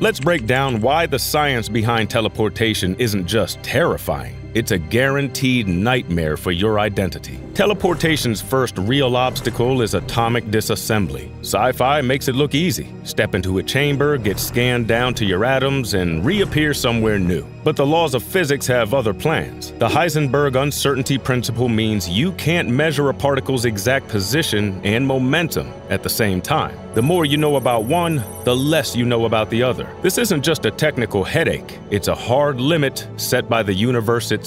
Let's break down why the science behind teleportation isn't just terrifying. It's a guaranteed nightmare for your identity. Teleportation's first real obstacle is atomic disassembly. Sci fi makes it look easy. Step into a chamber, get scanned down to your atoms, and reappear somewhere new. But the laws of physics have other plans. The Heisenberg uncertainty principle means you can't measure a particle's exact position and momentum at the same time. The more you know about one, the less you know about the other. This isn't just a technical headache, it's a hard limit set by the universe itself.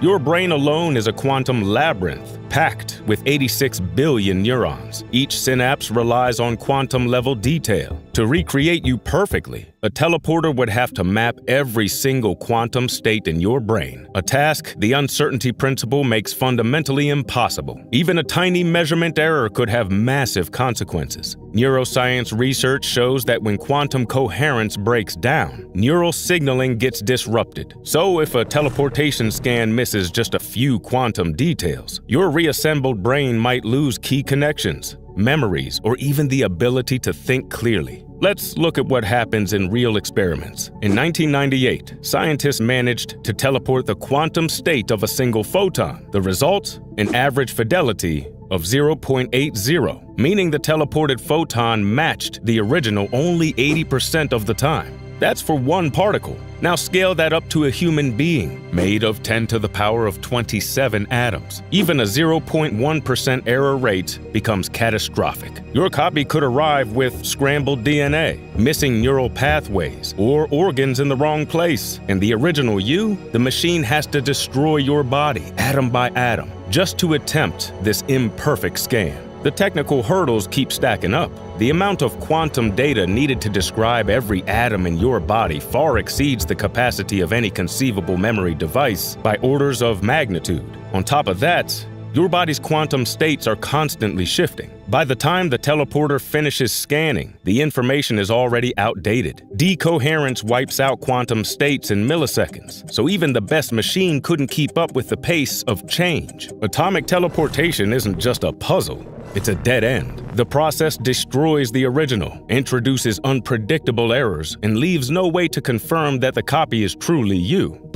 Your brain alone is a quantum labyrinth, packed with 86 billion neurons. Each synapse relies on quantum level detail. To recreate you perfectly, a teleporter would have to map every single quantum state in your brain, a task the uncertainty principle makes fundamentally impossible. Even a tiny measurement error could have massive consequences. Neuroscience research shows that when quantum coherence breaks down, neural signaling gets disrupted. So, if a teleportation scan misses just a few quantum details, your reassembled brain might lose key connections, memories, or even the ability to think clearly. Let's look at what happens in real experiments. In 1998, scientists managed to teleport the quantum state of a single photon. The result? An average fidelity of 0.80, meaning the teleported photon matched the original only 80% of the time. That's for one particle. Now scale that up to a human being, made of 10 to the power of 27 atoms. Even a 0.1% error rate becomes catastrophic. Your copy could arrive with scrambled DNA, missing neural pathways, or organs in the wrong place. And the original you, the machine has to destroy your body, atom by atom, just to attempt this imperfect scan. The technical hurdles keep stacking up. The amount of quantum data needed to describe every atom in your body far exceeds the capacity of any conceivable memory device by orders of magnitude. On top of that, your body's quantum states are constantly shifting. By the time the teleporter finishes scanning, the information is already outdated. Decoherence wipes out quantum states in milliseconds, so even the best machine couldn't keep up with the pace of change. Atomic teleportation isn't just a puzzle, it's a dead end. The process destroys the original, introduces unpredictable errors, and leaves no way to confirm that the copy is truly you.